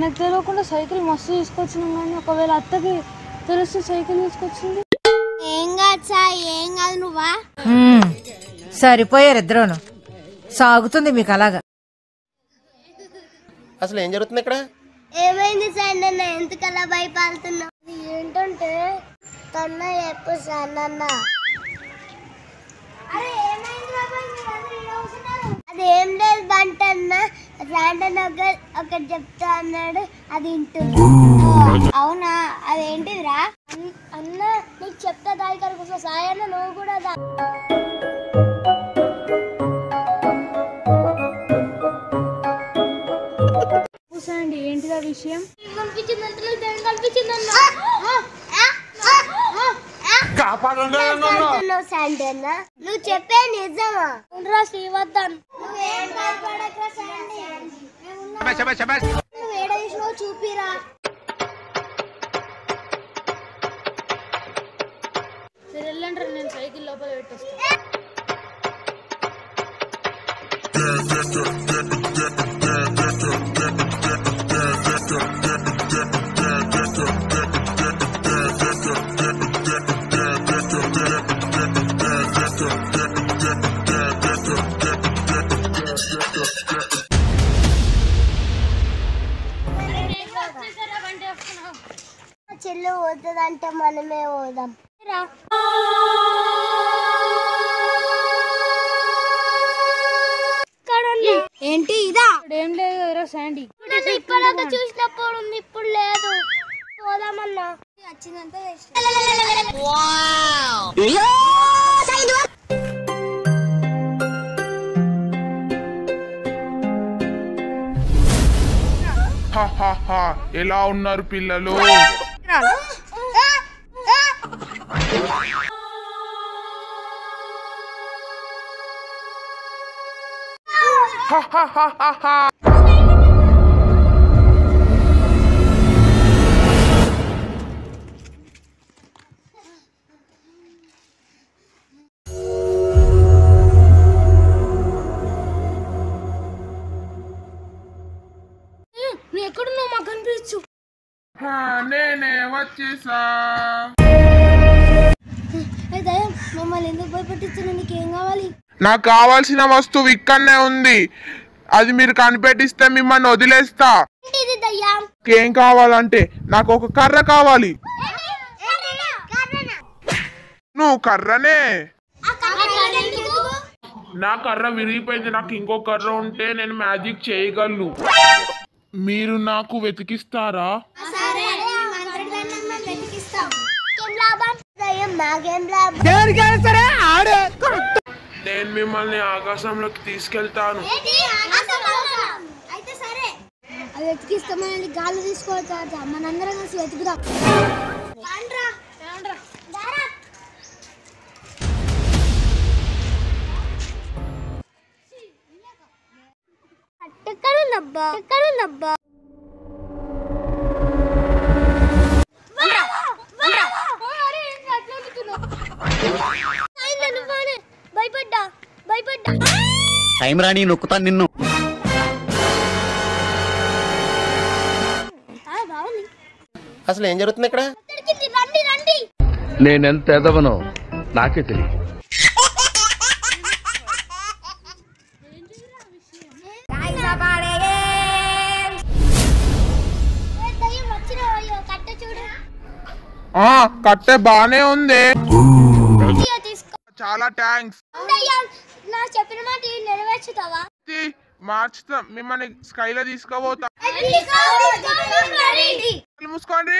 మనకు తెలియకుండా సైకిల్ మస్తు తీసుకొచ్చినాం కానీ ఒకవేళ అత్తకి తెలిస్తే సైకిల్ తీసుకొచ్చింది. ఏం కాదు సార్ ఏం కాదు నువ్వా. సరిపోయారు ఇద్దరును. సాగుతుంది మీకు అలాగా. అసలు ఏం జరుగుతుంది ఇక్కడ? ఏమైంది సార్ నన్ను ఎందుకలా భయపడుతున్నావు? ఏంటంటే కన్నా చెప్పు సార్ నన్న. అదేం లేదు బంటన్న రాండన్ ఒక ఒకటి చెప్తా అన్నాడు అది వింటుంది. అవునా? అదేంటిదిరా? అన్- అన్న నీకు చెప్తా దాయి కనుక సాయన్న నువ్వు కూడా దా. ఏంటిదా విషయం? నువ్వు చెప్పే నిజమా? శ్రీవర్ధన్. నువ్వేం. शाबाश शाबाश शाबाश చెల్లి పోతుందంటే మనమే పోదాం? ఏంటి ఇదా? ఏం లేదు శాండీ. ఇప్పటిదాకా చూసినప్పుడు ఉంది ఇప్పుడు లేదు. పోదామన్నా. వచ్చిందంతా ఎలా ఉన్నారు పిల్లలు? 啊啊啊！哈哈哈哈哈！నేనే వచ్చేసా. మమ్మల్ని ఎందుకు నీకేం కావాలి? నాకు కావాల్సిన వస్తువు ఇక్కడనే ఉంది. అది మీరు కనిపెట్టిస్తే మిమ్మల్ని వదిలేస్తా. ఇది దయ్యం? ఏం కావాలంటే నాకు ఒక కర్ర కావాలి. నువ్వు కర్రనే? నా కర్ర విరిగిపోయింది. నాకు ఇంకో కర్ర ఉంటే నేను మ్యాజిక్ చేయగలను. మీరు నాకు వెతికిస్తారా? నేను మిమ్మల్ని ఆకాశంలోకి తీసుకెళ్తాను. అయితే సరే. అది వెతికిస్తామని గాలి తీసుకోవచ్చు మనందరం కలిసి వెతుకుదాం. ఎక్కడుందబ్బా? ఎక్కడుందబ్బా? భయపడ్డా భయపడ్డా టైం రాని నొక్కుతాను నిన్ను. అసలు ఏం జరుగుతుంది ఇక్కడ? ఇక్కడికి రండి రండి. నేనెంత ఎదవనో నాకే తెలియదు. ఆ కట్టె బానే ఉంది. చాలా థ్యాంక్స్ నా చెప్పిన మాట నెరవేర్చుతావా? మార్చుతా మిమ్మల్ని స్కైలో తీసుకోబోతా తీసుకో, తీసుకో, రెడీ. మూసుకోండి.